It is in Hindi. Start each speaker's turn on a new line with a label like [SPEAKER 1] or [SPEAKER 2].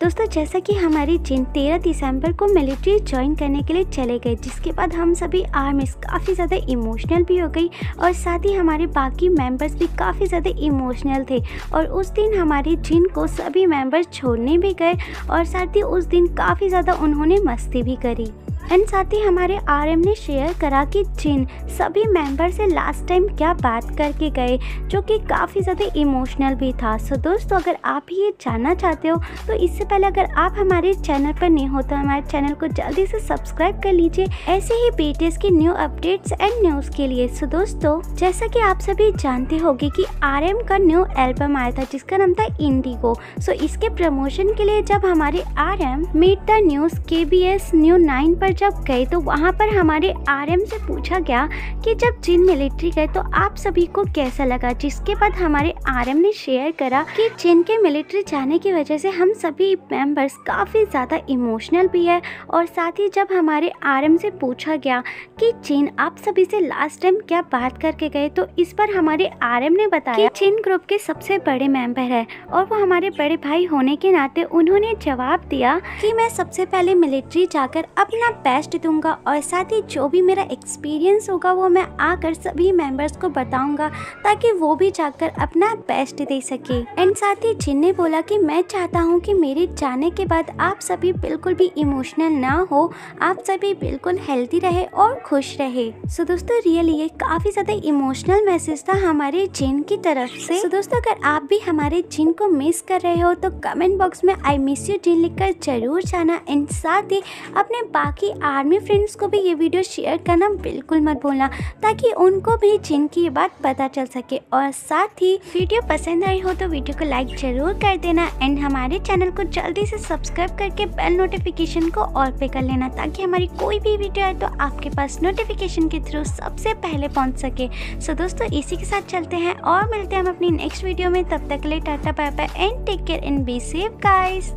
[SPEAKER 1] दोस्तों, जैसा कि हमारी जिन 13 दिसंबर को मिलिट्री ज्वाइन करने के लिए चले गए, जिसके बाद हम सभी आर्मीज काफ़ी ज़्यादा इमोशनल भी हो गई और साथ ही हमारे बाकी मेंबर्स भी काफ़ी ज़्यादा इमोशनल थे और उस दिन हमारे जिन को सभी मेंबर्स छोड़ने भी गए और साथ ही उस दिन काफ़ी ज़्यादा उन्होंने मस्ती भी करी। एंड साथ ही हमारे आरएम ने शेयर करा कि जिन सभी मेंबर से लास्ट टाइम क्या बात करके गए जो कि काफ़ी ज़्यादा इमोशनल भी था। सो so, दोस्तों अगर आप ये जानना चाहते हो तो इससे पहले अगर आप हमारे चैनल पर नहीं हो तो हमारे चैनल को जल्दी से सब्सक्राइब कर लीजिए। ऐसे ही बीटीएस की न्यू अपडेट्स एंड न्यूज़ के लिए। सो so, दोस्तों जैसा कि आप सभी जानते होंगे कि आर का न्यू एल्बम आया था जिसका नाम था इंडिगो सो so, इसके प्रमोशन के लिए जब हमारे R M meet the news K B S new nine पर जब गए तो वहाँ पर हमारे आरएम से पूछा गया कि जब चीन मिलिट्री गए तो आप सभी को कैसा लगा? जिसके बाद हमारे आरएम ने शेयर करा कि चीन के मिलिट्री जाने की वजह से हम सभी मेंबर्स काफ़ी ज़्यादा इमोशनल भी है और साथ ही जब हमारे आरएम से पूछा गया कि चीन, आप सभी से लास्ट टाइम क्या बात करके गए? तो इस पर हमारे आरएम ने बताया कि चीन ग्रुप के सबसे बड़े मेंबर है और वो हमारे बड़े भाई होने के नाते उन्होंने जवाब दिया कि मैं सबसे पहले मिलिट्री जाकर अपना बेस्ट दूँगा और साथ ही जो भी मेरा एक्सपीरियंस होगा वो मैं आकर सभी मेंबर्स को बताऊँगा ताकि वो भी जाकर अपना बेस्ट दे सके। एंड साथ ही जिन ने बोला कि मैं चाहता हूँ कि मेरे जाने के बाद आप सभी बिल्कुल भी इमोशनल ना हो आप सभी बिल्कुल हेल्थी रहे और खुश रहे। सो दोस्तों रियली ये काफ़ी ज़्यादा इमोशनल मैसेज था हमारे जिन की तरफ़ से। So, दोस्तों अगर आप भी हमारे जिन को मिस कर रहे हो तो कमेंट बॉक्स में आई मिस यू जिन लिखकर ज़रूर जाना। एंड साथ ही अपने बाकी आर्मी फ्रेंड्स को भी ये वीडियो शेयर करना बिल्कुल मत भूलना, ताकि उनको भी जिनकी ये बात पता चल सके। और साथ ही वीडियो पसंद आई हो तो वीडियो को लाइक ज़रूर कर देना, एंड हमारे चैनल को जल्दी से सब्सक्राइब करके बेल नोटिफिकेशन को ऑल पे कर लेना, ताकि हमारी कोई भी वीडियो आए तो आपके पास नोटिफिकेशन के थ्रू सबसे पहले पहुँच सके। सो दोस्तों, इसी के साथ चलते हैं, और मिलते हैं हम अपनी नेक्स्ट वीडियो में। तब तक ले tata bye and take care and be safe guys